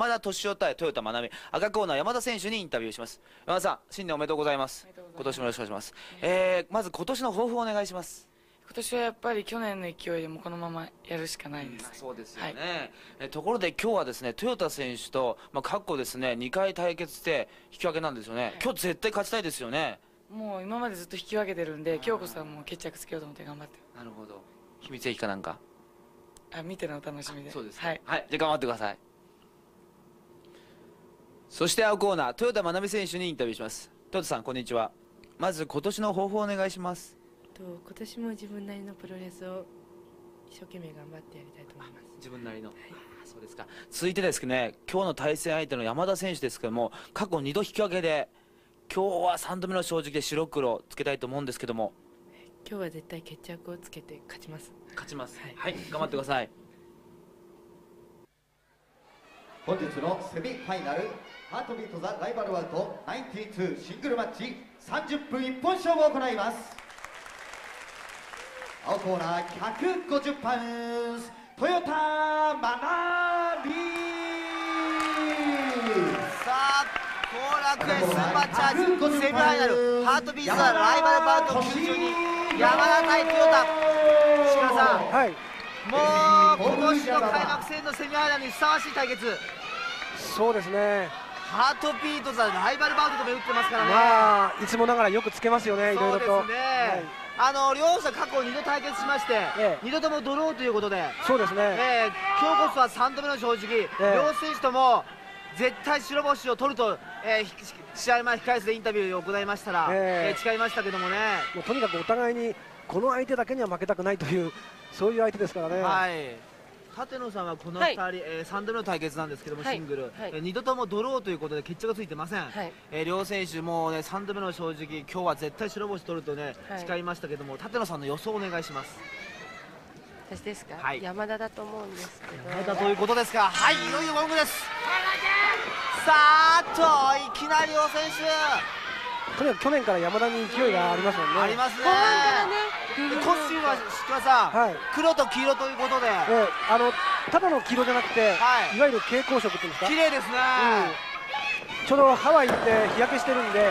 山田敏夫対豊田真美赤コーナー山田選手にインタビューします。山田さん新年おめでとうございます。今年もよろしくお願いします、えー、まず今年の抱負をお願いします。今年はやっぱり去年の勢いでもこのままやるしかないです、そうですよね、えところで今日はですね豊田選手と、まあ、過去ですね2回対決して引き分けなんですよね、今日絶対勝ちたいですよね。もう今までずっと引き分けてるんで今日こそはもう決着つけようと思って頑張って。なるほど。秘密兵器かなんか。あ見てのお楽しみで。そうですはい、はい、じゃあ頑張ってくださいそして青コーナー豊田真美選手にインタビューします。豊田さんこんにちは。まず今年の抱負をお願いします。と今年も自分なりのプロレスを一生懸命頑張ってやりたいと思います。自分なりの、あそうですか。続いてですね今日の対戦相手の山田選手ですけども過去2度引き分けで今日は3度目の正直で白黒つけたいと思うんですけども。今日は絶対決着をつけて勝ちます。勝ちます。はい、頑張ってください。本日のセミファイナル Heartbeat The Rival Bout 92シングルマッチ30分一本勝負を行います。青コーナー150パウンズ豊田真奈美さあ後楽園スーパーチャージセミファイナル Heartbeat The Rival Bout 92山田対豊田。鹿さんはい。もう今年の開幕戦のセミファイナルにふさわしい対決。そうですねハートビートザライバルバウトとも打ってますからね、まあいつもながらよくつけますよねいろいろと。ね、あの両者過去2度対決しまして、ええ。2度ともドローということで、そうですね、えー今日こそは3度目の正直、え両選手とも絶対白星を取ると、え試合前控え室でインタビューを行いましたら、ええ。えー誓いましたけどもね、もうとにかくお互いにこの相手だけには負けたくないというそういう相手ですからね、はい、立野さんはこの2はい。人、えー3度目の対決なんですけども、はい。シングル、はい。えー2度ともドローということで決着がついてません、はい。えー両選手、もうね3度目の正直、今日は絶対白星取るとね、はい。誓いましたけども、立野さんの予想をお願いします。私ですか、はい。山田だと思うんですけど。またということですか、はい、いよいよゴングです。さあと、いきなり両選手、とにかく去年から山田に勢いがありますもんね。ありますね。コスチュームは敷間さん、はい。黒と黄色ということで、ええあのただの黄色じゃなくて、はい。い、わゆる蛍光色っていうんですか？綺麗ですね。ちょうどハワイ行って日焼けしてるんでは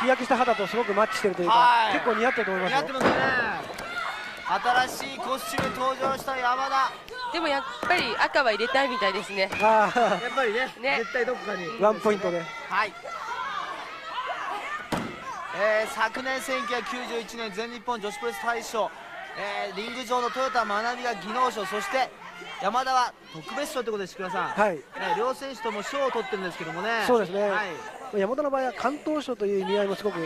い。日焼けした肌とすごくマッチしてるというか、はい。結構似合ってると思いますよ。似合ってますね。新しいコスチューム登場した山田。でもやっぱり赤は入れたいみたいですね。ああやっぱりねね。絶対どこかに。ワンポイントで。はいえー昨年1991年全日本女子プロレス大賞、えーリング上の豊田真美が技能賞そして山田は特別賞ということで志倉さん、はい。えー両選手とも賞を取ってるんですけどもね。そうですね。はい。山田の場合は関東賞という意味合いもすごく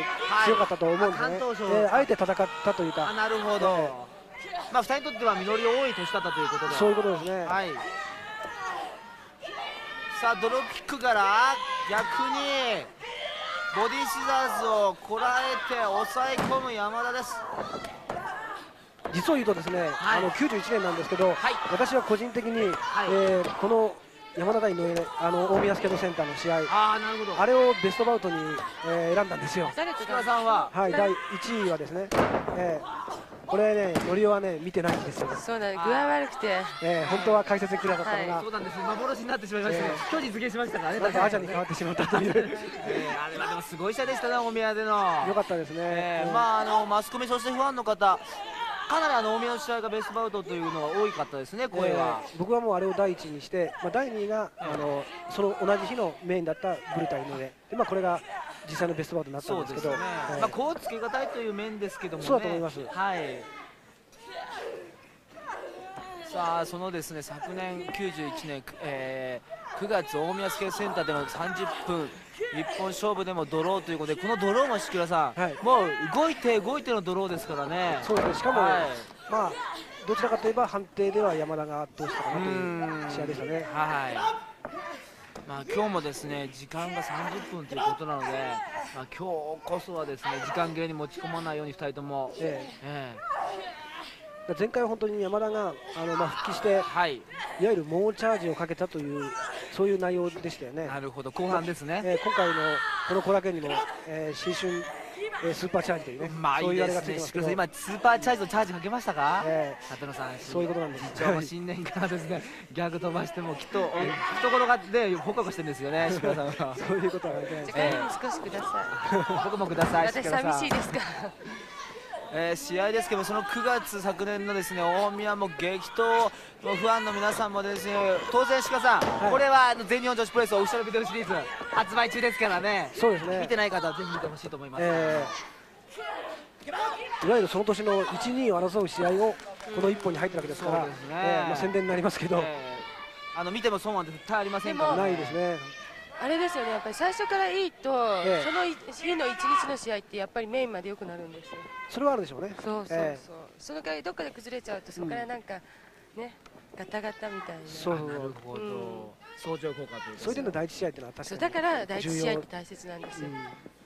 強かったと思うんですね、あ関東賞えーあえて戦ったというあかなるほど、まあ2人にとっては実り多い年だったということで。そういうことですね、はい。さあドロップキックから逆にボディシザーズをこらえて抑え込む山田です。実を言うとですね、はい。あの91年なんですけど、はい。私は個人的に、はい。えーこの山田対井上あの大宮スケートセンターの試合ああなるほど。あれをベストバウトに、えー選んだんですよ。誰とさんは？はい第1位はですね、えーこれねのりおはね見てないんですよ、そうだ具合悪くて。えー本当は解説できなかったのが、そうなんです。幻になってしまいました。ね、え。今日実現しましたからねなんかアジャに変わってしまったという。えーあれはでもすごい試合でしたね大宮での。よかったですね、えーうん。まああのマスコミそしてファンの方かなりあの大宮の試合がベストバウトというのが多かったですね声は、えー僕はもうあれを第一にして、まあ、第2位が、あのその同じ日のメインだったブルタイの上。で、まあ、これが実際のベストバウトになったんですけど、ね、えーまあ、こうつけがたいという面ですけどもね。そうだと思います。はい。さあそのですね昨年91年、えー9月大宮スケートセンターでの30分一本勝負でもドローということでこのドローも志倉さん、はい。もう動いて動いてのドローですからね。そうです。ねしかも、はい。まあ、どちらかといえば判定では山田が圧倒したかなといううん。試合でしたね。はいまあ、今日もですね時間が30分ということなので、まあ、今日こそはですね時間切れに持ち込まないように2人とも、ええ。え前回は本当に山田があの、まあ、復帰して、い。わえはいゆる猛チャージをかけたという、そういう内容でしたよね。なるほど。後半ですね、えー今回のこの後楽園にも、えー新春えースーパーチャージというね、まあそういうあれがいいですねついてますけど、今スーパーチャージのチャージかけましたか、え立野さん。そういうことなんです一応新年からですねギャグ飛ばしてもきっと懐がねホクホクしてるんですよね志倉さんは。ーそういうことは関係ないです。じゃあ帰りに少しくださ僕もくださいい私寂しいですか？らえー試合ですけどもその9月昨年のですね大宮も激闘のファンの皆さんもですね当然志賀さん、はい。これは全日本女子プロレスオフィシャルビデオシリーズ発売中ですからね。そうですね。見てない方はぜひ見てほしいと思います、えー。いわゆるその年の1、2位を争う試合をこの1本に入ってるわけですから、そうですね。えーまあ、宣伝になりますけど、えー。あの見ても損は絶対ありませんから、でもないですね、あれですよねやっぱり最初からいいと、ええ。その日の一日の試合ってやっぱりメインまで良くなるんですよ。それはあるでしょうね。そうそうそう、えその代わりどっかで崩れちゃうとそこからなんか、ねガタガタみたいな。そう。そうなるほど、うん。相乗効果というかそういう点の第一試合っていうのは確かにそうだから第一試合って大切なんですよ、うん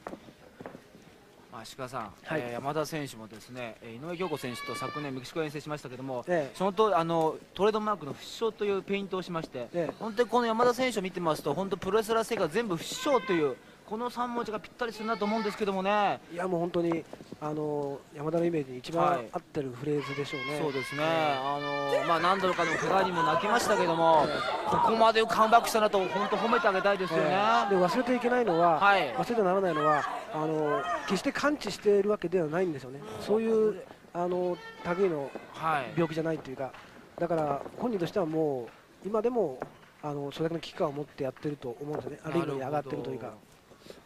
まあ、鹿さん、はい。えー山田選手もですねえー井上京子選手と昨年メキシコ遠征しましたけども、ええ。そのとあのトレードマークの不死鳥というペイントをしまして、ええ。本当にこの山田選手を見てますと本当プロレスラー生活全部不死鳥というこの3文字がぴったりするなと思うんですけどもね、いやもう本当にあの山田のイメージに一はい番合ってるフレーズでしょうね。そうですね、あのまあ、何度かの怪我にも泣きましたけども、ここまでカムバックしたなと本当褒めてあげたいですよね。えーで忘れてはいけないのは、はい忘れてはならないのはあの決して完治しているわけではないんですよね。そういうあの類のはい病気じゃないというか、だから本人としてはもう今でもあのそれだけの危機感を持ってやってると思うんですよね。ある意味上がってるというか。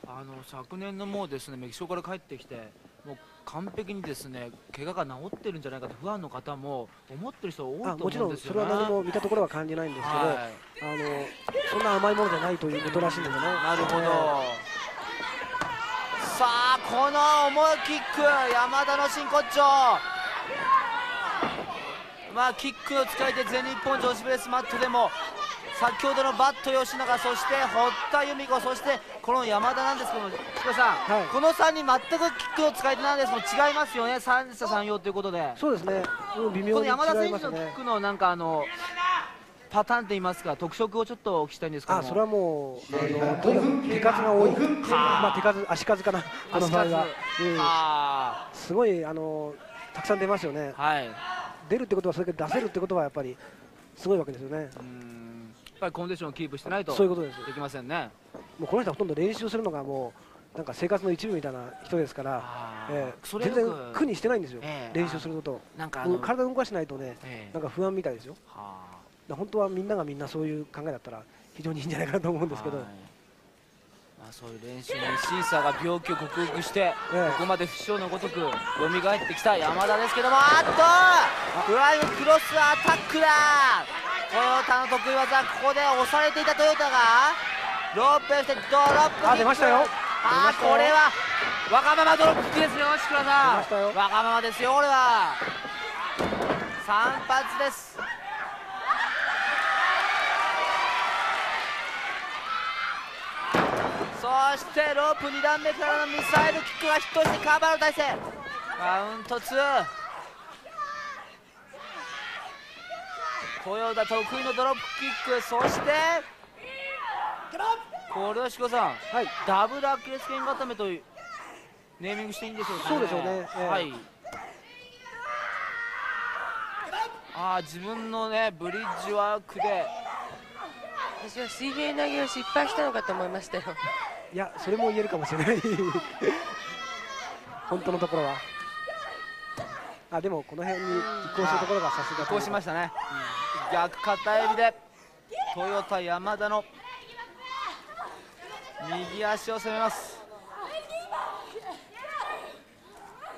あの昨年のもうですねメキシコから帰ってきてもう完璧にですね怪我が治ってるんじゃないかと不安の方も思ってる人多いと思あもちろうんですよね。んそれは何も見たところは感じないんですけど、はいあのそんな甘いものじゃないということらしいのでね。なるほど、えさあこの重いキック山田の真骨頂まあキックの使い手全日本女子プレスマットでも先ほどのバット吉永そして堀田由美子そしてこの山田なんですけども福田さん、はい。この3人全くキックの使い手なんですけど違いますよね三者三様ということで。そうですね。うん微こ妙に違いの山田選手のキック。のなんかあのパターンって言いますか特色をちょっとお聞きしたいんですけどそれはもうあのとにかく手数が多い、まあ、手数足数かな、この場合は、うん。あすごいあのたくさん出ますよね。ー、はい。出るってことはそれから出せるってことはやっぱりすごいわけですよね、ぱりコンディションをキープしてないとそういうことです、できませんね。もうこの人はほとんど練習するのがもうなんか生活の一部みたいな人ですから、ええそれ全然苦にしてないんですよ、ええ。練習すること、なんか体を動かしないとね、ええ。なんか不安みたいですよ、本当はみんながみんなそういう考えだったら、非常にいいんじゃないかなと思うんあですけど、はい。まあ、そういう練習にシーサーが病気を克服して、ええ。ここまで不死のごとく蘇ってきた山田ですけどもあっとフライングクロスアタックだトヨタの得意技ここで押されていたトヨタがロープしてドロップあ出ましたよ。あこれはわがままドロップキックですよ志倉出さんわがままですよこれは。3発です。そしてロープ2段目からのミサイルキックがヒットしてカバーの体勢。カウント2豊田得意のドロップキックそしてこれは志子さんはい、ダブルアキレス腱固めというネーミングしていいんでしょうか、そうでしょうね。ええ。はい。あー自分のねブリッジワークで私は水平投げを失敗したのかと思いましたよ。いや、それも言えるかもしれない、本当のところは。あでもこの辺に移行するところがさすがこうしましたね、逆片襟でトヨタ山田の右足を攻めます、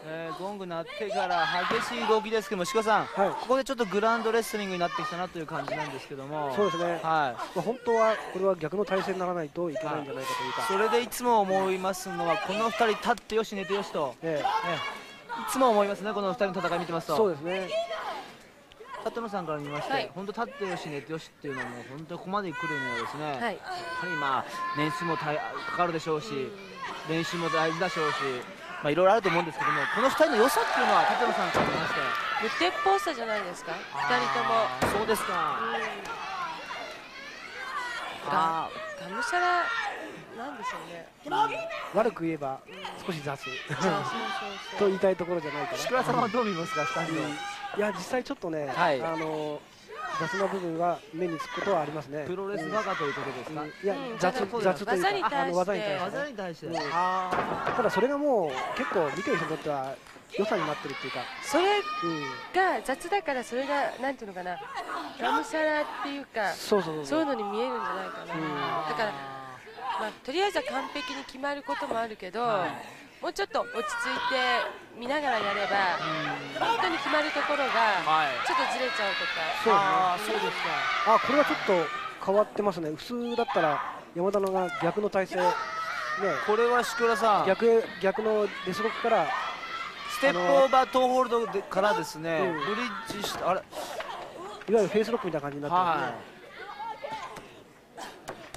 えーゴング鳴ってから激しい動きですけども志子さん、はい。ここでちょっとグラウンドレスリングになってきたなという感じなんですけども。そうですね、はい。まあ、本当はこれは逆の体勢にならないといけないんじゃないかというか、それでいつも思いますのはこの2人立ってよし寝てよしと、えいつも思いますねこの2人の戦い見てますえと。そうですね、立野さんから見まして、はい。本当立ってよし寝てよしっていうのも本当にここまで来るにはですね、はい。やっぱりまあ年数もたいかかるでしょうし、練習も大事でしょうし、まあいろいろあると思うんですけども、この2人の良さっていうのは立野さんから見まして、無鉄砲さじゃないですか？2人とも。そうですか。あがむしゃらなんでしょうね。悪く言えば少し雑。と言いたいところじゃないかー宿さんはどう見ますかスタンド、な、うんいや実際ちょっとね、はい。あの雑な部分は目につくことはありますね。プロレスバカということですか、うん。いや、うん。雑そう雑というか技に対して。あの技に対して技ねに対して、うん。あただそれがもう結構見てる人にとっては良さになってるっていうか、それうん、が雑だからそれがなんていうのかな。がむしゃらっていうかそうそうそういうのに見えるんじゃないかな、うん。だから、まあ、とりあえずは完璧に決まることもあるけど、もうちょっと落ち着いて見ながらやれば、本当に決まるところがはい。ちょっとずれちゃうとか、そうね。あーそうですか。あこれはちょっと変わってますね。普通だったら山田のが逆の体勢。ね。これは宿浦さん。逆逆のデスロックからステップオーバートーホールドでからですね、うん。ブリッジしたあれ？いわゆるフェイスロックみたいな感じになってますね、はい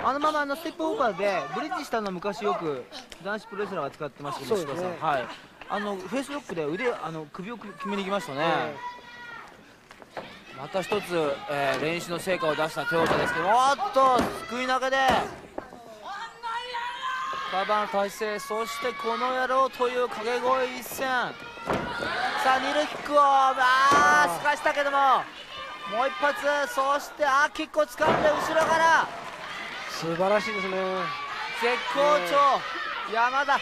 あのままあのステップオーバーでブリッジしたのは昔よく男子プロレスラーが使ってましたけど、ね。はい。あのフェイスロックで腕あの首を決めに行きましたね、えまた一つ、えー練習の成果を出した豊田ですけどおっとすくい投げで。カバーの体勢そしてこの野郎という掛け声一戦さあニルキックをあーすかしたけどももう一発そしてあーキックを掴んで後ろから素晴らしいですね。絶好調。山田。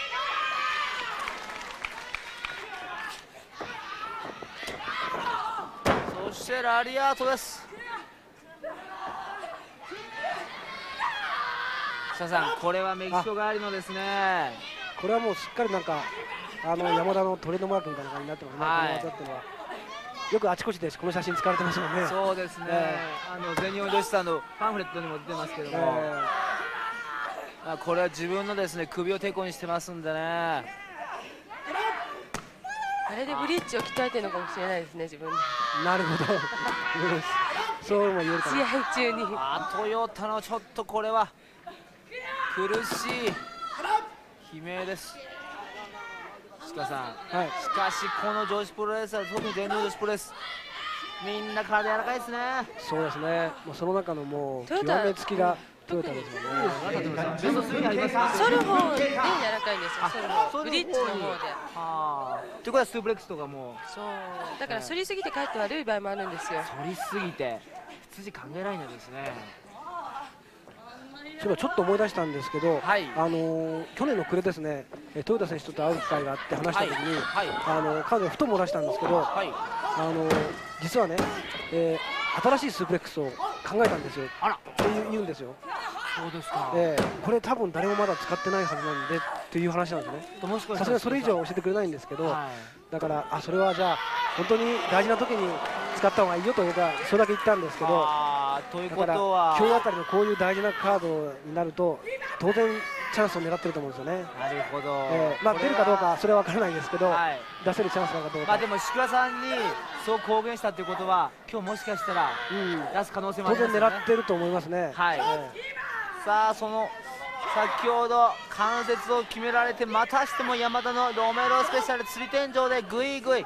そしてラリアートです。ささんこれはメキシコ帰りのですね。これはもうしっかりなんかあの山田のトレードマークみたいな感じになってますね、はい。この技っていうのはよくあちこちでこの写真使われてますもんね。そうですね、えあの全日本女子さんのパンフレットにも出てますけども、えあこれは自分のですね首をてこにしてますんでね。あれ？でブリッジを鍛えてるのかもしれないですね、自分なるほど。そうも言えるか試な合中に。あトヨタのちょっとこれは苦しい悲鳴です鹿さん。はい。しかしこの女子プロレスは特に全日本女子プロレスみんな体柔らかいですね。そうですね。もうその中のもう極トヨタ。めつきがトヨタですよね。ベスト3に入ります。ソルホーで柔らかいんですよ、ソルホー。ソルホーブリッジの方で。はあということはスープレックスとかも。そう。だから、反りすぎて帰って悪い場合もあるんですよ。反りすぎて。羊考えられないですねそういえばちょっと思い出したんですけど、はい。あのー去年の暮れですね、えー豊田選手と会う機会があって話した時に、はい。あの彼女ふと漏らしたんですけど、はい。あのー実はね、えー新しいスープレックスを考えたんですよ。あら。って言うんですよ、そうですか。えーこれ多分誰もまだ使ってないはずなんでっていう話なんですね。もしかさすがにそれ以上は教えてくれないんですけど、はいだからあそれはじゃあ本当に大事な時に使った方がいいよと僕はそれだけ言ったんですけどというこだからとは今日あたりのこういう大事なカードになると当然チャンスを狙ってると思うんですよね、なるほど、えーまあ、出るかどうかそれは分からないですけど、はい。出せるチャンスなのかどうか、まあでも石倉さんにそう公言したということは今日もしかしたらうん、出す可能性もあ当然りますよね。狙ってると思いますね。はい。えさあその先ほど関節を決められてまたしても山田のロメロスペシャル釣り天井でぐいぐい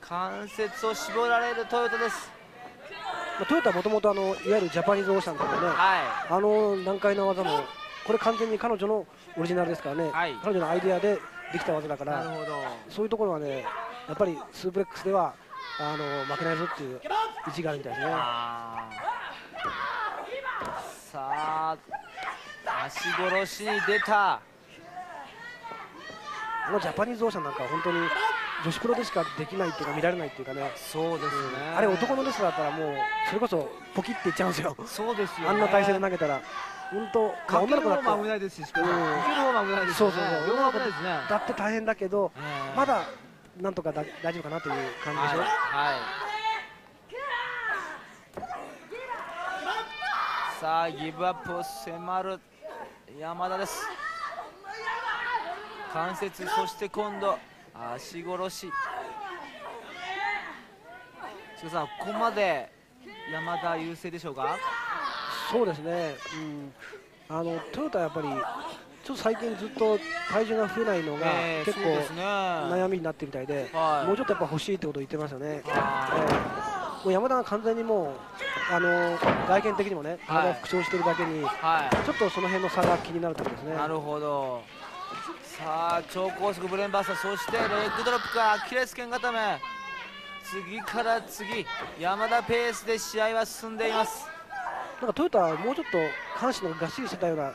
関節を絞られるトヨタです。まあ、トヨタはもともとあのいわゆるジャパニーズオーシャンとかね、はあの難解な技もこれ完全に彼女のオリジナルですからね、はい。彼女のアイデアでできた技だからいなるほど。そういうところはねやっぱりスープレックスではあの負けないぞっていう意地があるみたいですね。さあ足殺しに出た。あのジャパニーズオーシャンなんかは本当に女子プロでしかできないっていうか見られないっていうかね、そうですね。あれ男のレスラーだったらもうそれこそポキっていっちゃうんですよ。そうですよ、ね、あんな体勢で投げたら。本当、まあ、かける方も危ないですしうん。かける方も危ないですしそうそうそう。両方危ないですね。だって大変だけどえーまだなんとかだ大丈夫かなという感じでしょ。はい、はい、さあギブアップを迫る山田です。関節そして今度足殺し。志賀さんここまで山田優勢でしょうか？そうですね、うん、あのトヨタはやっぱりちょっと最近ずっと体重が増えないのがえー結構悩みになってるみたいで、はい。もうちょっとやっぱ欲しいってことを言ってますよね。あもう山田が完全にもうあの外見的にもね体が復調しているだけに、はちょっとその辺の差が気になるところですね。いなるほど。さあ超高速ブレーンバスターそしてレッグドロップか。らアキレス腱固め。次から次山田ペースで試合は進んでいます。なんかトヨタはもうちょっと下半身のがっしりしてたような、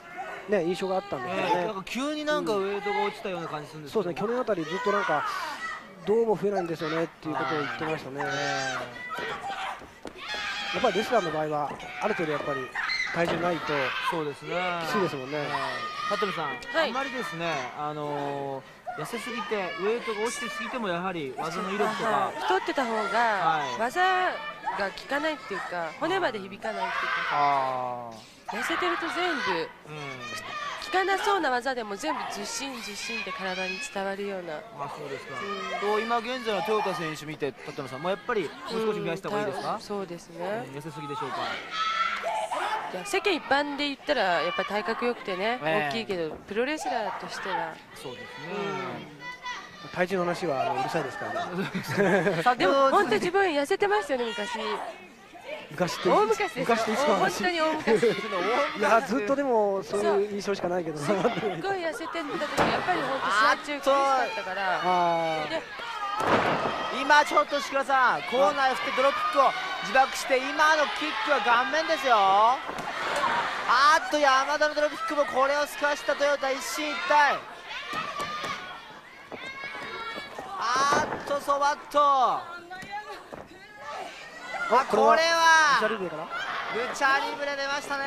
ね、印象があったんですよね、えーなんか急になんかウエイトが落ちたような感じするんですそうですね。去年あたりずっとなんかどうも増えないんですよねっていうことを言ってましたね、やっぱりレスラーの場合はある程度やっぱり体重ないとそうですね。きついですもんね、羽鳥さん、はい。あんまりですねあのー痩せすぎてウエイトが落ちてすぎてもやはり技の威力とか。はい。太ってた方がはい。技が効かないっていうか骨まで響かないっていうあか痩せてると全部ーうん効かなそうな技でも全部ずっしんずっしんって体に伝わるような。あそうですか、うと今現在の豊田選手見て立野さんもうやっぱりもう少し増やした方がいいですか？うん、そうですうんね、痩せすぎでしょうか。いや世間一般で言ったらやっぱ体格良くてね、ええ。大きいけどプロレスラーとしては、そうです体重の話はあのうるさいですからね。でも本当自分痩せてましたよね昔昔って大昔ですよ。昔ってい本話。当に大昔すっいやずっとでもそういう印象しかないけどな。ごい痩せてた時やっぱり本当試合中苦しかったから。今ちょっと志倉さんコーナーへ振ってドロップキックを自爆して今のキックは顔面ですよ。あーっと山田のドロップキックもこれをすかしたトヨタ一進一退。あーっとそばっとあこれは。は。ーシャルビエかな？ルチャリブレ出ましたね。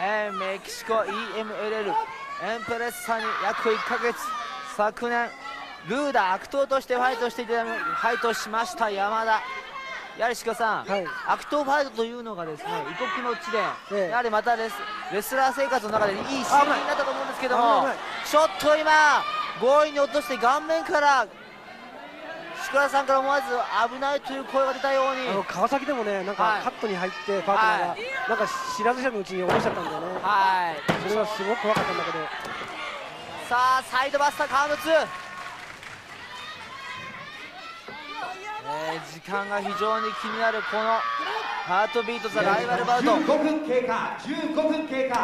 えーメキシコ EMLL エンプレッサに約1ヶ月。昨年ルーダー悪党としてファイトしていたファイトしました山田。やはり鹿さん、はい。悪党ファイトというのがですね異国の地で、ええ。やはりまたレスレスラー生活の中でいいシーンになったと思うんですけど危もちょっと今強引に落として顔面から鹿さんから思わず危ないという声が出たように。川崎でもねなんはい。かカットに入ってパートナーが、はい。なんか知らず知らずのうちに下ろしちゃったんだよね。はい。それはすごく怖かったんだけど。さあサイドバスターカウント2えー時間が非常に気になるこのハートビートザライバルバウト。15分経過15分経過。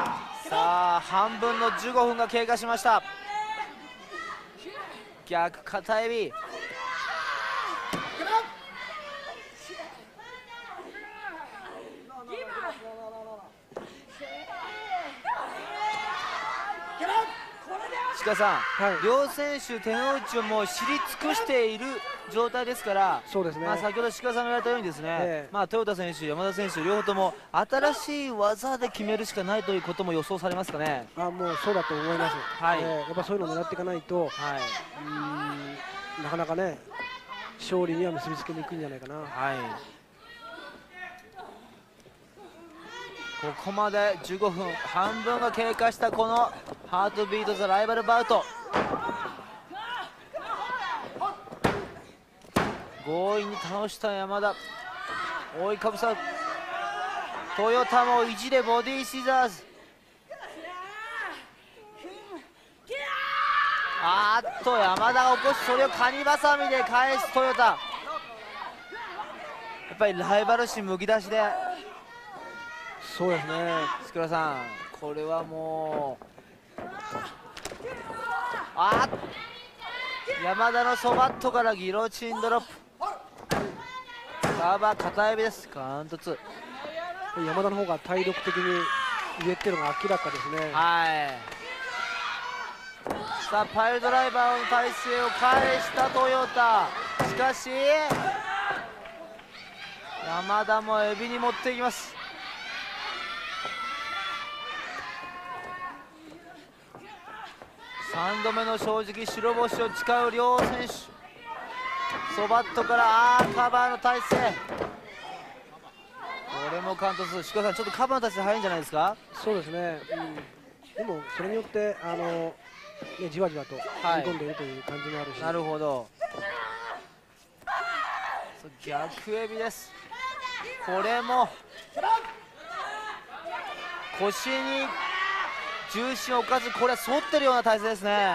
さあ半分の15分が経過しました逆片エさん、はい。両選手手の内をもう知り尽くしている状態ですからそうですね、まあ、先ほど鹿さんが言われたようにですね、ええ。まあ、豊田選手、山田選手両方とも新しい技で決めるしかないということも予想されますかね？あもうそうだと思います、はい。えーやっぱそういうのを狙っていかないとはい。んなかなかね勝利には結びつけにくいんじゃないかな。はい、ここまで15分半分が経過したこのハートビート・ザ・ライバルバウト。強引に倒した山田。覆いかぶさトヨタも意地でボディシザーズあっと山田。が起こしそれをカニバサミで返すトヨタやっぱりライバル心むき出しでそうですね。塚田さんこれはもうあっ山田のそばっとからギロチンドロップ。サーバー片指です。カウント2山田の方が体力的に上っていうのが明らかですね。はい。さあパイルドライバーの体勢を返したトヨタ。しかし山田もエビに持っていきます3度目の正直白星を誓う両選手。ソバットからあーカバーの体勢。これもカウント2鹿さんちょっとカバーの体勢早いんじゃないですか？そうですね、うん、でもそれによってあの、ね、じわじわとはい踏み込んでいるという感じもあるし、なるほど。逆エビです。これも腰に重心を置かずこれは反ってるような体勢ですね、え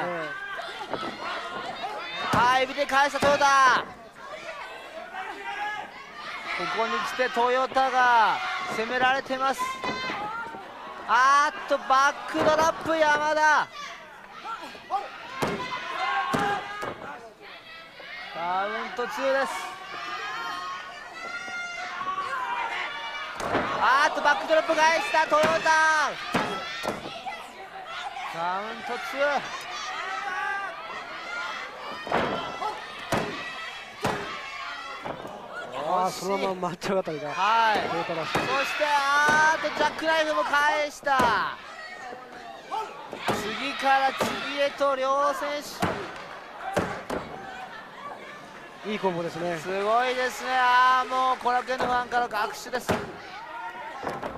はい指で返したトヨタ。ここに来てトヨタが攻められてます。あーっとバックドラップ山田。カウント2です。あーっとバックドラップ返したトヨタカウント2ああそのままマッチ上がったりがはい。そしてあーっとジャックナイフも返した。次から次へと両選いいコンボですね。手すごいですね。あーもうコラケンのファンから学習です。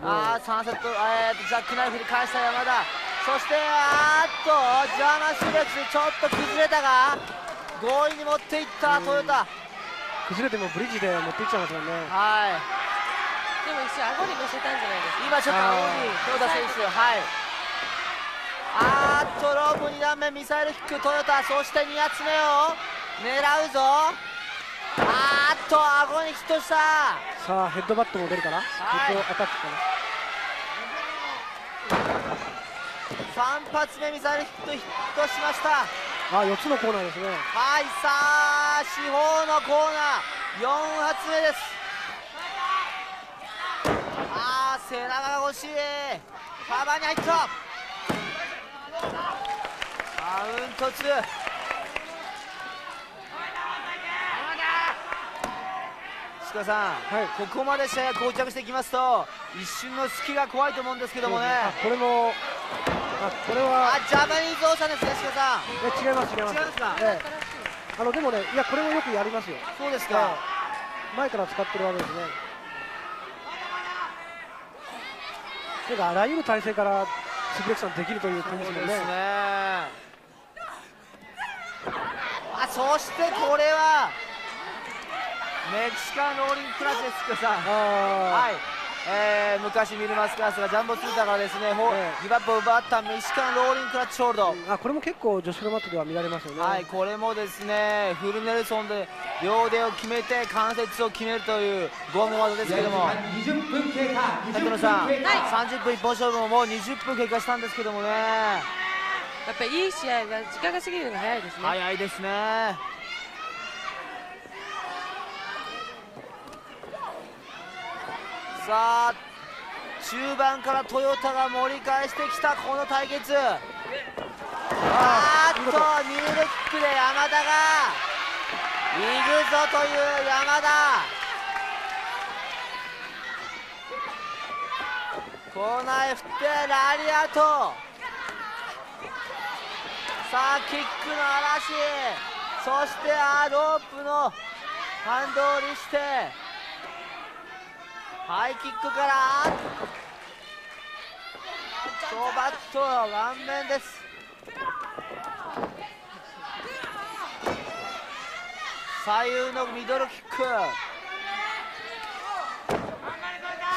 あー3セット、えー、とジャックナイフに返した山田そしてあーっとジャーマンシュレックスちょっと崩れたが強引に持っていったトヨタ。崩れてもブリッジで持っていっちゃいますもんね。はい。でも一瞬顎に乗せたんじゃないですか。今ちょっと青に豊田選手。はい。あーっとロープ2段目ミサイルキックトヨタ。そして2発目を狙うぞ。あーっと顎にヒットした。さあヘッドバットも出るかな、はい。ヘッドアタックか3発目ミサイルヒットヒットしました。なあ4つのコーナーですね。はいさあ四方のコーナー。4発目です。あー背中が欲しい。カバーに入った。カウント2石川さん、はい。ここまで試合が膠着してきますと一瞬の隙が怖いと思うんですけどもね。あこれもあこれはあジャパニーズオーシャンですね石川さんえ違います違います。違いますか？ええ。あのでもねいやこれもよくやりますよ。そうですか、前から使ってるわけですね。てかあらゆる体勢からスプレックさんできるという感じですもんね。そうですね。あそしてこれはメキシカンローリングクラッチです福さはい、えー、昔ミルマスクラスがジャンボスーターからですね、ほええ。ギブアップを奪ったメキシカンローリングクラッチホールド、あこれも結構女子プロマットでは見られますよね。はい、これもですねフルネルソンで両腕を決めて関節を決めるという拷問技ですけども。20分経過。竹野20さん、分経過。30分一本勝負ももう20分経過したんですけどもね。やっぱりいい試合は時間が過ぎるのが早いですね、早いですねさあ中盤からトヨタが盛り返してきたこの対決。あーっとニュールキックで山田が行くぞという山田。コーナーへ振ってラリアット。さあキックの嵐。そしてあーロープのハンドルしてハイキックから。トバット顔面です。左右のミドルキック。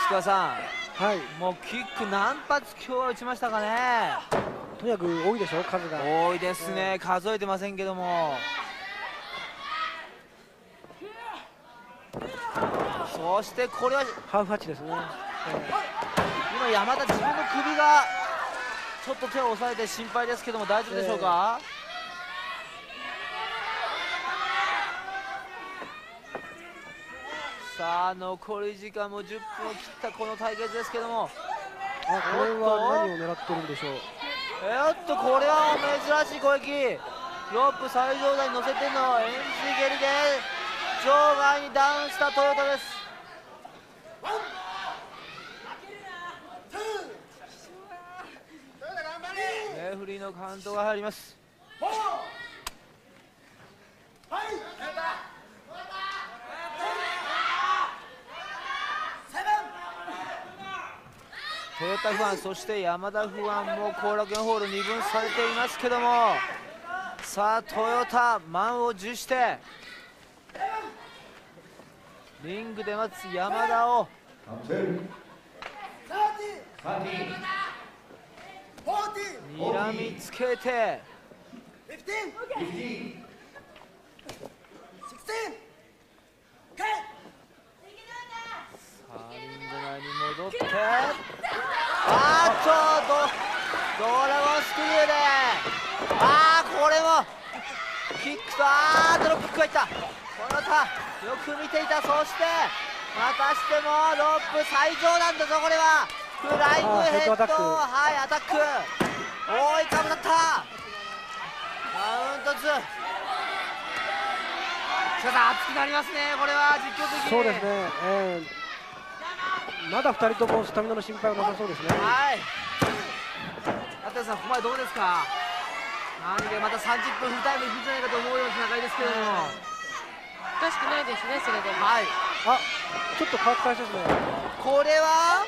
石川さはい。んもうキック何発今日は打ちましたかね。とにかく多いでしょ数が。多いですね。数えてませんけどもそしてこれはハーフハッチですね、今山田自分の首がちょっと手を押さえて心配ですけども大丈夫でしょうか、さあ残り時間も10分を切ったこの対決ですけどもあこれは何を狙ってるんでしょう？えーっとこれは珍しい攻撃。ロープ最上段に乗せてのエンジ蹴りで場外にダウンしたトヨタですフリーのカウントが入ります。トヨタファンそして山田ファンも後楽園ホール二分されていますけどもさあトヨタ満を持してリングで待つ山田を睨みつけて。さあリン。グ内に戻って。あーっとドドラゴンスクリューであーこれもキックとあードロップキックがいった。このたよく見ていた。そしてまたしてもロープ最上段だぞこれはフライングヘッドはいアタックおーいかぶだったカウント2しかし熱くなりますねこれは実況的にそうですね、えーまだ2人ともスタミナの心配はなさそうですね。はい。立さん、ここまでどうですか？何でまた30分フルタイムいくんじゃないかと思うような戦いですけれども。おかしくないですねそれでもはい。あちょっと変わった話ですね。これは？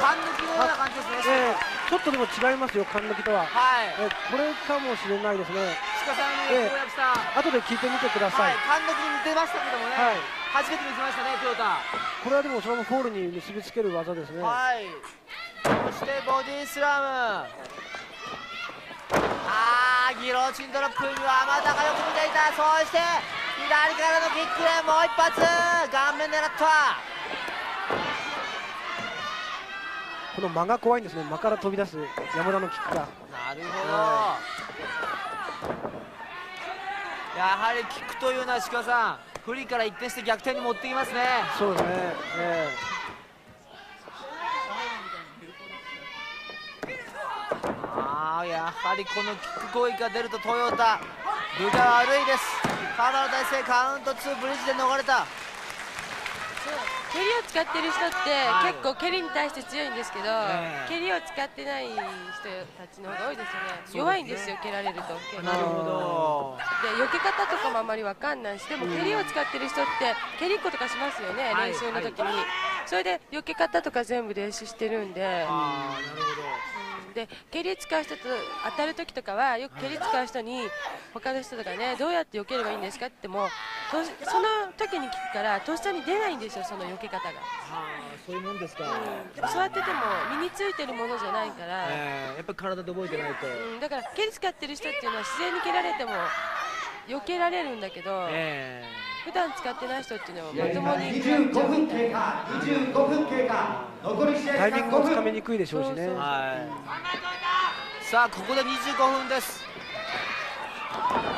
勘抜きのような感じですね。えーちょっとでも違いますよ、勘抜きとは。はい。えーこれかもしれないですね。鹿さんにええ公約した。後で聞いてみてくださ。はいい。勘抜きに似てましたけどもね。はい。初めて見せましたね、トヨタ。これはでもそのままフォールに結びつける技ですね。はい。そしてボディスラム。あー、ギロチンドロップには山田がよく見ていた。そして左からのキックでもう一発。顔面狙った。この間が怖いんですね。間から飛び出す山田のキックが。なるほど。やはりキックというのは鹿さん、不利から一転して逆転に持ってきますね。そうですね。えああやはりこのキック攻撃が出るとトヨタ分が悪いですカバーの体勢カウント2ブリッジで逃れた蹴りを使ってる人って、はい。結構蹴りに対して強いんですけど、ええ。蹴りを使ってない人たちの方が多いですよね。すね。弱いんですよ蹴られると。なるほど。で避け方とかもあまりわかんないしでも蹴りを使ってる人って蹴りっことかしますよね、はい練習の時に、それで避け方とか全部練習してるんで、なるほうんで蹴り使う人と当たる時とかはよく蹴り使う人に他の人とかねどうやって避ければいいんですかってもとその時に聞くからとっさに出ないんですよその避け方が、あそういうもんですか、座ってても身についてるものじゃないから、えーやっぱり体で覚えてないと、うん、だから蹴り使ってる人っていうのは自然に蹴られても避けられるんだけど、え普段使ってない人っていうのはまともに25分経過25分経過。残り試合ータイミングもつか5分みにくいでしょうしね。そうそうーはい。さあここで25分です。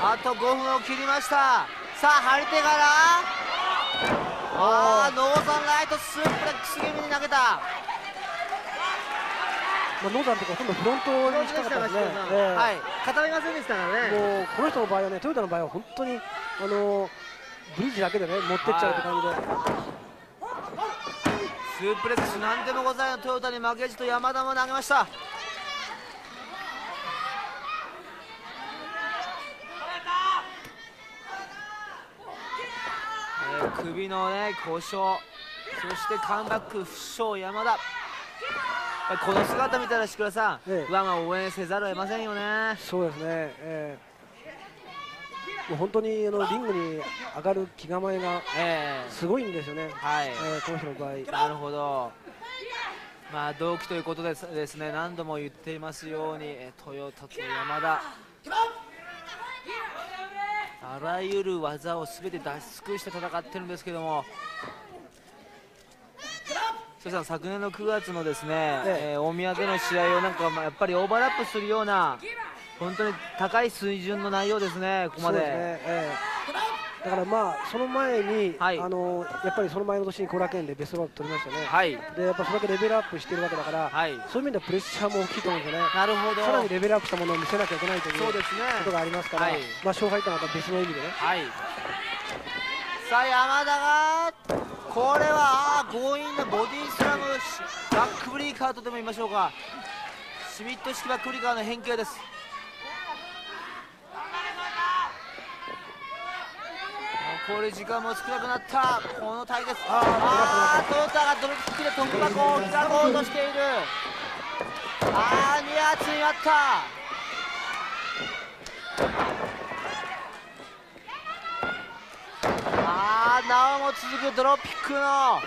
あと5分を切りました。さあ張り手から。あーノーザンライトスープレックス気味に投げたまあ、ノーザンとかほとんどフロントに近かったですね。えーはい。固めませんでしたからね。もうこの人の場合はね、トヨタの場合は本当にあのブリッジだけでね持ってっちゃうって感じで、スープレックスなんでもございのトヨタに負けじと山田も投げました。えー首のね故障。そしてカムバック負傷山田。えこの姿見たら石倉さん、ええ。うわまあ応援せざるを得ませんよね。そうですね、えーもう本当にあのリングに上がる気構えがええ。すごいんですよね、はい、えーこの人の場合。なるほど。まあ同期ということですですね。何度も言っていますようにえトヨタと山田。あらゆる技をすべて出し尽くして戦ってるんですけどもそしたら昨年の9月のですね、ええ。えー大宮での試合をなんかまあやっぱりオーバーラップするような本当に高い水準の内容ですねここまで。ですね、えーだからまあその前に、はい。あのやっぱりその前の年に後楽園でベストバウト取りましたね、はい。でやっぱそれだけレベルアップしてるわけだから、はい。そういう意味ではプレッシャーも大きいと思うんですよね、なるほど。さらにレベルアップしたものを見せなきゃいけないというそうですね。ことがありますから、はい。まあ、勝敗とはまた別の意味でね。はい。さあ山田がこれはあ強引なボディスラムバックブリーカーとでも言いましょうか。シュミット式バックブリーカーの変形です。残り時間も少なくなった。この対決。あートヨタがドロップキックでトップ箱を開こうとしている。あー2発になった。なおも続くドロップキックの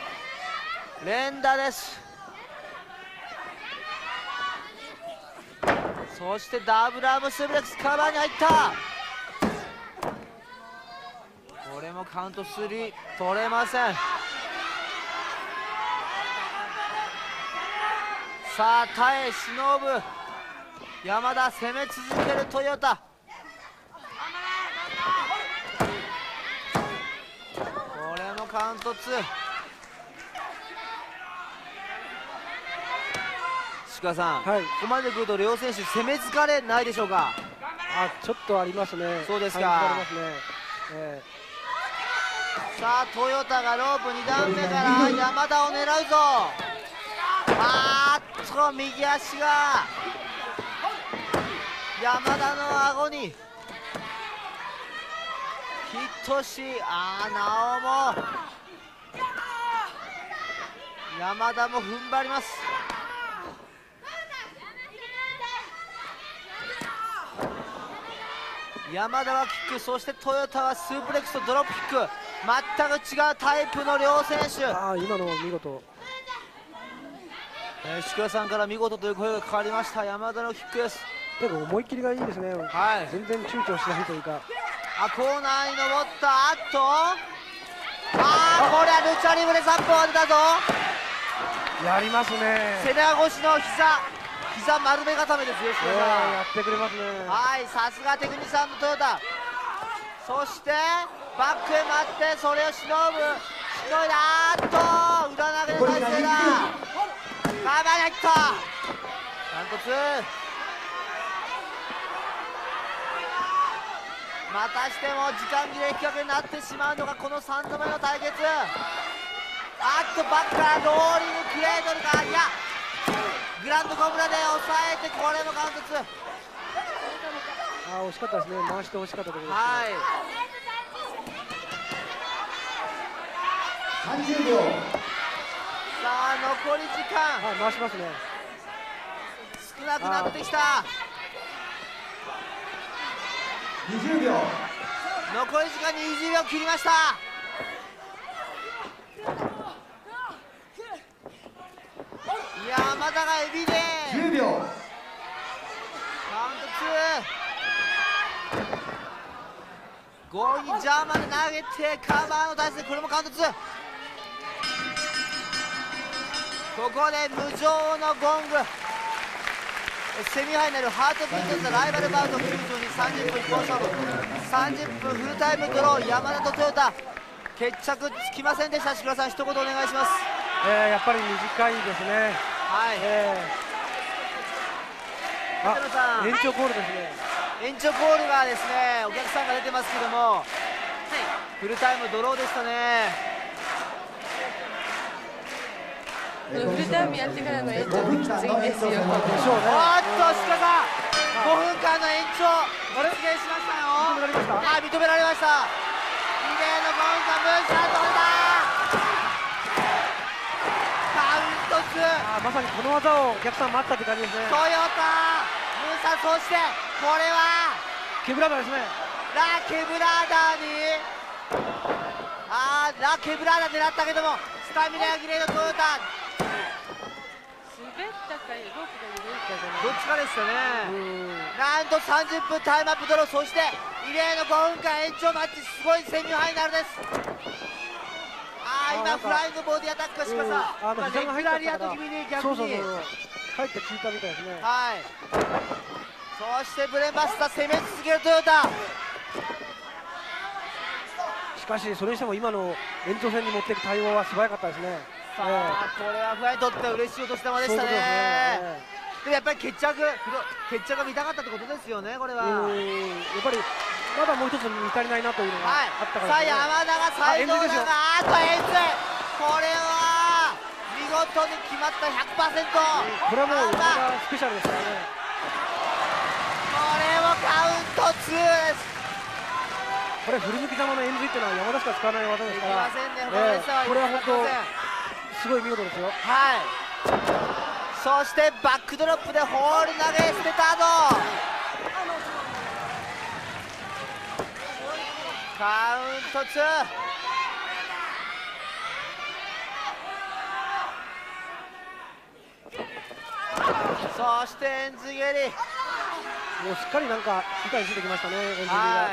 連打です。そしてダブルアームスープレックスカバーに入った。これもカウント3取れません。さあ耐え忍ぶ山田攻め続けるトヨタ。ント2鹿さん、はい。ここまで来ると両選手攻め疲れないでしょうか？あちょっとありますね。そうですか。ね、えさあトヨタがロープ2段目から山田を狙うぞ。あーっと右足が。山田の顎に。ヒットしあーなおも山田も踏ん張ります。山田はキックそしてトヨタはスープレックスとドロップキック。全く違うタイプの両選手。ー、あー今の見事。えー、宿屋さんから見事という声がかかりました。山田のキックです。でも思い切りがいいですね。はい。全然躊躇しないというか。あコーナーに登ったあっとあーこれはルチャリブレ3本当てたぞやりますね。背中越しの膝膝丸め固めですよえ宿ー屋やってくれますね。さんはいさすがテクニシャンのトヨタ。そしてバックへ待ってそれをしのぶ。しのいだあーっと裏投げの体勢だカバーに入ったダントツまたしても時間切れ引き分けになってしまうのがこの3度目の対決あっとバックからローリングクレードルかいやグランドコブラで抑えてこれもカウント2あー惜しかったですね。回して惜しかったところです、はい。30秒。さあ残り時間。あ回しますね。少なくなってきた。20秒。残り時間20秒切りました山田がエビで。10秒。カウント2強引にジャーマンで投げてカバーの体勢これもカウント2ここで無情のゴング。セミファイナル Heartbeat The Rival Bout フュージョンに30分一本勝負。30分フルタイムドロー山田と豊田。決着つきませんでした。志倉さん一言お願いしますえーやっぱり短いですね。はい。えー。延長コールですね。延長コールがですねお客さんが出てますけども、フルタイムドローでしたね。フルタイムやってからの延長ってきついんですよ。でしょうね。おーっと鹿さん5分間の延長。しましたよ。認められました？はい認められました。リレーの5分間ムーンサートまさにこの技をお客さん待ったって感じですね。トヨタムーンサーそしてこれは？ケブラダですね。ラ・ケブラーダーに？あーラ・ケブラーダー狙ったけどもスタミナ切れのトヨタ。滑ったかロープが緩いかじゃないどっちかでしたうねん。なんと30分タイムアップドローそして異例の5分間延長マッチすごいセミファイナルです今フライングボディアタックがしました。うん。あの膝が入ったリアト気味に逆に。そうそうそう帰って聞いたみたいですね。はい。そしてブレンバスター攻め続けるトヨタ。しかしそれにしても今の延長戦に持っていく対応は素早かったですね。さあこれはフライにとっては嬉しいお年玉でしたね。でもやっぱり決着決着が見たかったってことですよねこれは。うん。やっぱりまだもう一つ見足りないなというのがはい。あったかさあらですね。山田が最後あ円髄ですよ。があと円髄これは見事に決まった100%これはもう山あ田スペシャルですからね。これもカウント2です。これ振り向きざまの円髄っていうのは山田しか使わない技ですからませんねえ他の人は。えこれは本当すごい見事ですよ。はい。そしてバックドロップで放り投げ捨てた後カウント2そしてエンズ蹴り。もうしっかりなんか板についてきましたね円髄が。はい。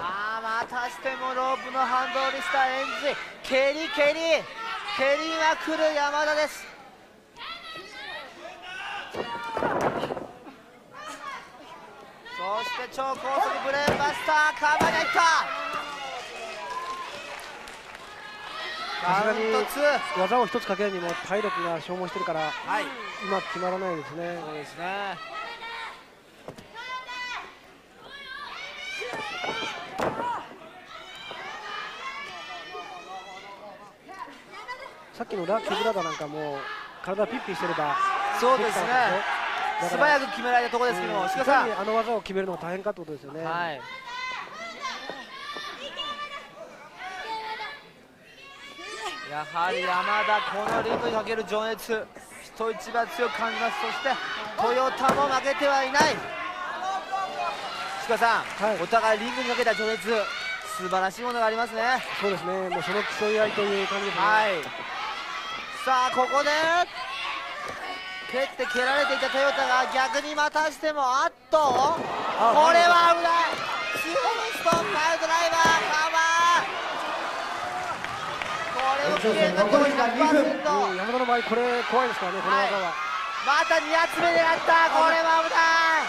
あたしてもロープのハンドルしたエンジ蹴り蹴り。蹴りまくる山田ですそして超高速ブレーンバスターカバーに入った。カウント2技を一つかけるにも体力が消耗してるからはい。うまく決まらないですね。そうですね。さっきのラケブラダなんかも体ピッピしてればそうですね素早く決められたところですけども、うん。鹿さん。あの技を決めるのが大変かってことですよね、はい。やはり山田、このリングにかける情熱、人一倍強く感じます、そしてトヨタも負けてはいない、鹿さん、はい。お互いリングにかけた情熱、素晴らしいものがありますね。そうですね。もうその競い合いという感じですね、はい、さあ、ここで蹴って蹴られていたトヨタが逆にまたしても、あっと、これは危ない、ツーストンパイドライバー、カバー。これを決めるの残りが2分100%うん山田の場合これ怖いですからねこの技は、また2発目狙ったこれは危ない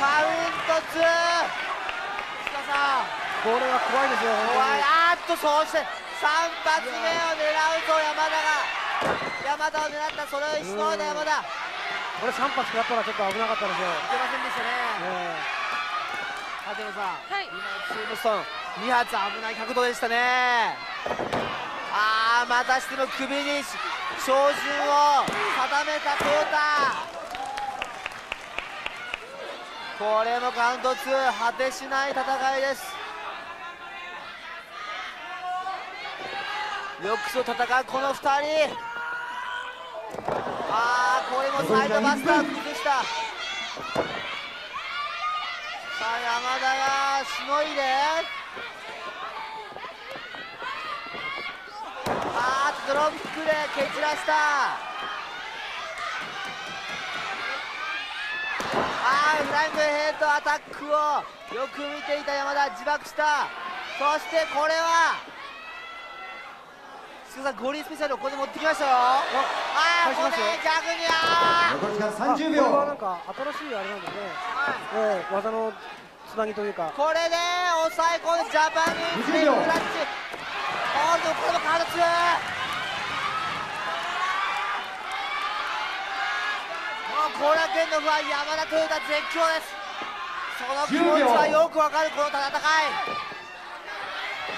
カウント2鹿さん。これは怖いですよ。怖い。あーっとそうして3発目を狙うと山田が。山田を狙ったそれをしの山田。いこれ3発食らったらちょっと危なかったで。すよ、けませんでしたね。え。舘野さん。はい。今のチームストーン。2発危ない角度でしたね。ああまたしても首に照準を定めたトヨタこれもカウント2果てしない戦いですよくぞ戦うこの2人。ああこれもサイドバスター崩した。さあ山田がしのいで。あードロップックで蹴散らした。あーフライングヘッドアタックをよく見ていた山田自爆した。そしてこれは須さんゴリスペシャルをここで持ってきましたよ。ああここで逆にあ残り時間あ30秒。これはなんか新しいあれなんですね、ー、はい。ええ技のつなぎというか。これで抑え込んでジャパニーズ20秒。クラッチホールドこれもカード2もう後楽園のファン山田トヨタ絶叫です。その気持ちはよくわかるこの戦い。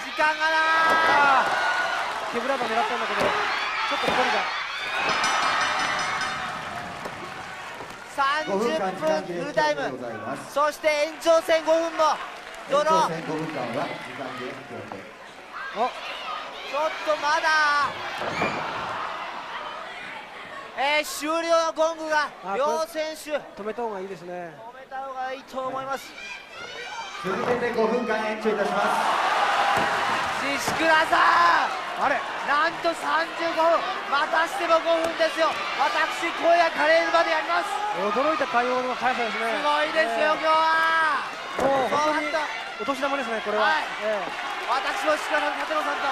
時間がなケブラーが狙ったんだけどちょっと距離が。5分間時間30切れ分フルタイムそして延長戦5分もドロー。延長戦5分間は時間切れ決定あちょっとまだ、えー終了のゴングがあ両選手。止止めた方がいいですね。めた方がいいと思います。続けて5分間延長いたします。宍倉さんあれ。なんと35分またしても5分ですよ。私声が枯れるまでやります。驚いた対応の速さですね。すごいですよ、今日は。ええもう本当お年玉ですねこれは、はい。え私も鹿さん舘野さんと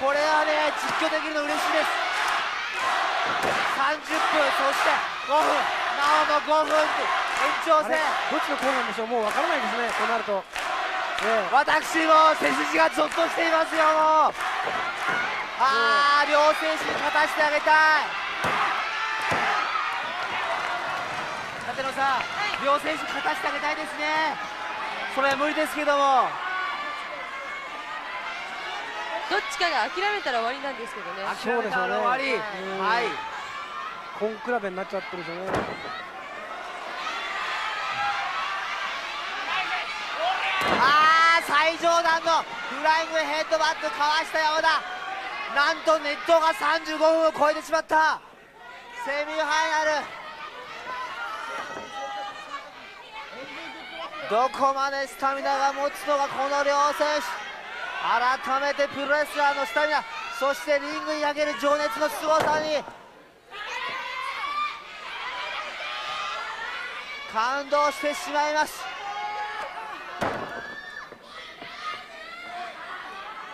これはね実況できるの嬉しいです。30分そして5分。なおも5分延長戦。どっちのコーナーでしょう？もうわからないですねこうなると、ええ。私も背筋がゾッとしていますよもうああ両選手に勝たせてあげたい。舘野さん、両選手勝たせてあげたいですね。それは無理ですけども。どっちかが諦めたら終わりなんですけどね。そうですよね終わり。うんはい。コン比べになっちゃってるんですよねあー最上段のフライングヘッドバットかわした山田なんとネットが35分を超えてしまった。セミファイナル。どこまでスタミナが持つのかこの両選手。改めてプロレスラーのスタミナ。そしてリングに投げる情熱の凄さに。感動してしまいます。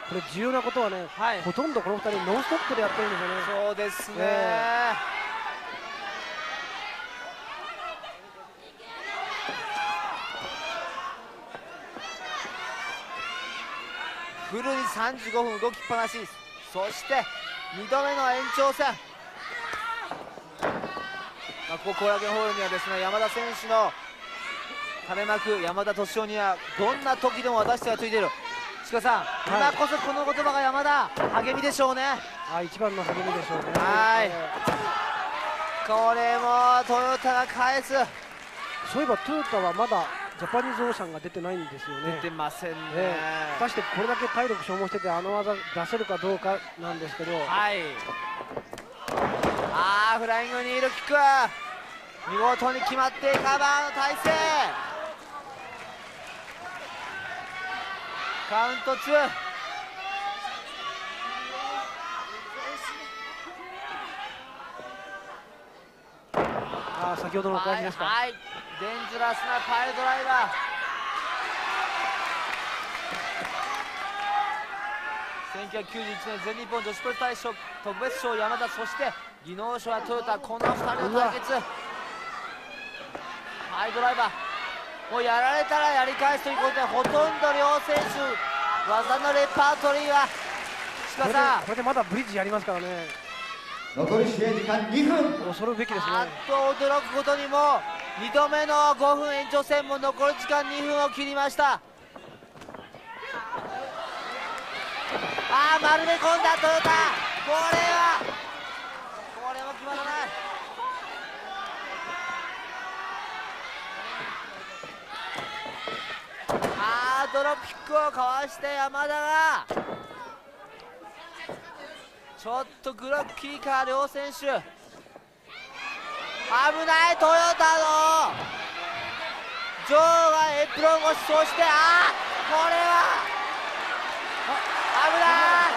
これ重要なことはね、はい。ほとんどこの2人ノンストップでやってるんですよね。そうですね、えフルに35分動きっぱなしそして2度目の延長戦、まあ、ここ後楽園ホールにはですね山田選手の垂れ幕山田敏夫にはどんな時でも私たちがついている鹿さん、はい。今こそこの言葉が山田励みでしょうね。あ一番の励みでしょうね。はい。えこれもトヨタが返す。ーそういえばトヨタはまだジャパニーズオーシャンが出てないんですよね。出てませんね、ええ。果たしてこれだけ体力消耗しててあの技出せるかどうかなんですけど。はい。あーフライングニールキック。見事に決まってカバーの体勢カウント2あー先ほどの返しですか、はい、はい、デンジャラスなパイルドライバー。1991年全日本女子プロ大賞特別賞山田そして技能賞はトヨタこの2人の対決。パイルドライバーもうやられたらやり返すということでほとんど両選手技のレパートリーはこれで鹿さん。これでまだブリッジやりますからね。残り試合時間2分。恐るべきですあっねと驚くことにも2度目の5分延長戦も残り時間2分を切りました。ああ丸め込んだトヨタ。これはこれも決まらないドロップキックをかわして山田がちょっとグロッキーか両選手危ないトヨタのジョーがエプロン越しそしてあーこれは危ない。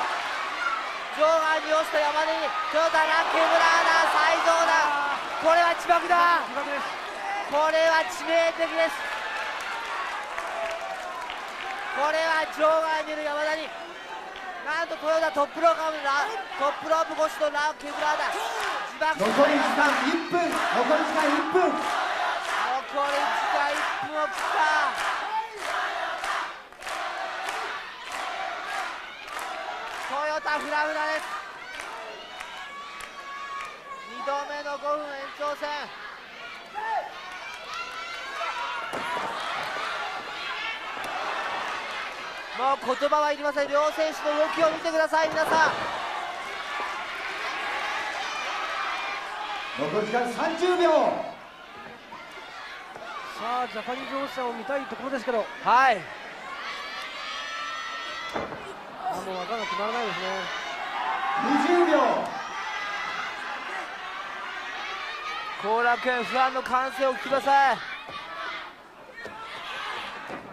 ジョーが利用した山根にトヨタラッケブラーだ再造だこれは自爆だ。これは致命的ですこれは場外にいる山田になんとトヨタトップロープラトップロープ越しのラッケブラーだ。自爆。残り時間1分。残り時間1分。残り時間1分を切った。トヨタフラフラです。2度目の5分延長戦もう言葉はいりません両選手の動きを見てください。皆さん。残り時間30秒。さあジャパニーズオーシャンを見たいところですけど。はい。あもう技が決まらないですね。20秒。後楽園ファンの歓声を聞きください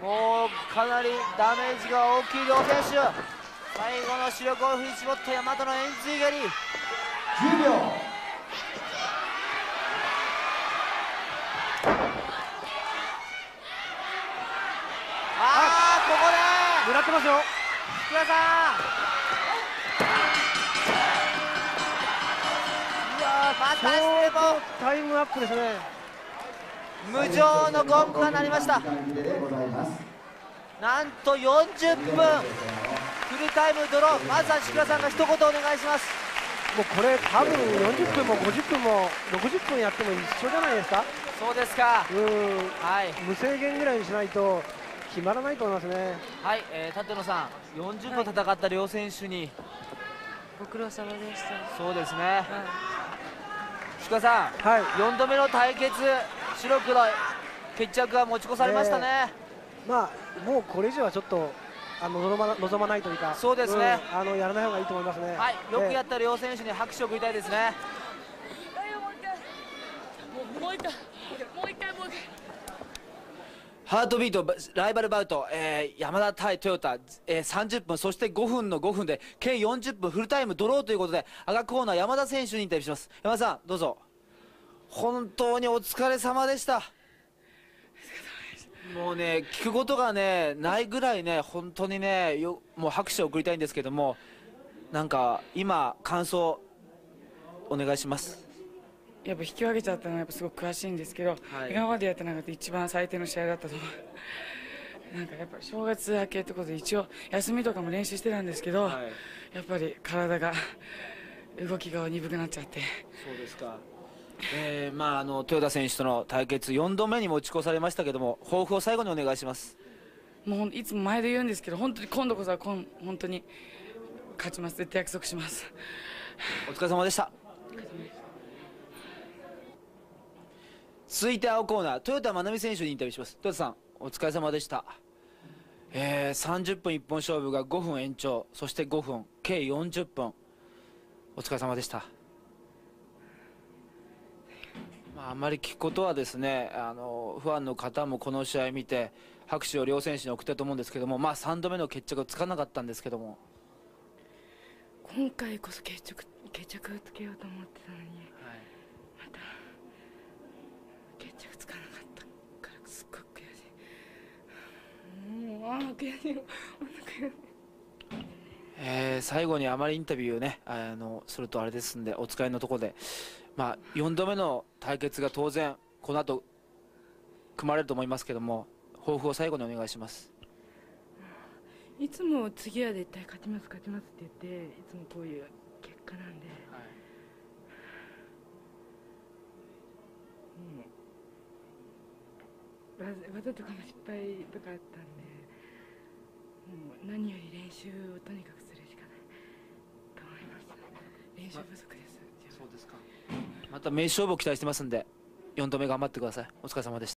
もうかなりダメージが大きい両選手。最後の視力を振り絞った山田の円髄蹴り。10秒ああここで！狙ってますよ福田さん！いやまたしてもタイムアップですね無情のゴングが鳴りました。なんと40分。フルタイムドローまずは志倉さんが一言お願いします。もうこれ多分40分も50分も60分やっても一緒じゃないですか。そうですか。うん。はい。無制限ぐらいにしないと決まらないと思いますね。はい、えー、舘野さん40分戦った両選手に、ご苦労様でした。そうですね。は志倉さんはい。4度目の対決白黒決着が持ち越されましたね、まあもうこれ以上はちょっとあの望まな望まないというか。そうですね。ん。あのやらない方がいいと思いますね。はい。よくやっった両選手に拍手を送りたいですね。ハートビートライバルバウト、えー山田対トヨタ、えー30分そして5分の5分で計40分フルタイムドローということで赤コーナー山田選手にインタビューします。山田さんどうぞ本当にお疲れ様でした。もうね聞くことがねないぐらいね本当にねよもう拍手を送りたいんですけどもなんか今感想お願いします。やっぱ引き分けちゃったのはやっぱすごく悔しいんですけど、はい。今までやってなかった一番最低の試合だったと思うなんかやっぱ正月明けってことで一応休みとかも練習してたんですけど、やっぱり体が動きが鈍くなっちゃって。そうですかえー、まああの豊田選手との対決4度目に持ち越されましたけども抱負を最後にお願いします。もういつも前で言うんですけど本当に今度こそはこん本当に勝ちます。絶対約束します。お疲れ様でした。続いて青コーナー豊田真奈美選手にインタビューします。豊田さんお疲れ様でした。えー、30分一本勝負が5分延長そして5分計40分。お疲れ様でしたまあ、まり聞くことはですねあのファンの方もこの試合見て拍手を両選手に送ったと思うんですけども、まあ、3度目の決着つかなかったんですけども、今回こそ決着決着をつけようと思ってたのにまた決着つかなかったからすっごく悔しい。もうああ悔しい。えー最後にあまりインタビューねあのするとあれですんでお使いのところで、まあ、4度目の対決が当然この後組まれると思いますけども抱負を最後にお願いします。いつも次は絶対勝ちます勝ちますって言っていつもこういう結果なんで、もうわざとかも失敗とかあったんでもう何より練習をとにかくするしかないと思います。練習不足です、そうですかまた名勝負を期待してますんで4度目頑張ってください。お疲れ様でした。